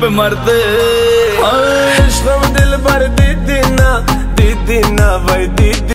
पे मरते इश्क दिल भर दीदी ना दीदी ना भाई दीदी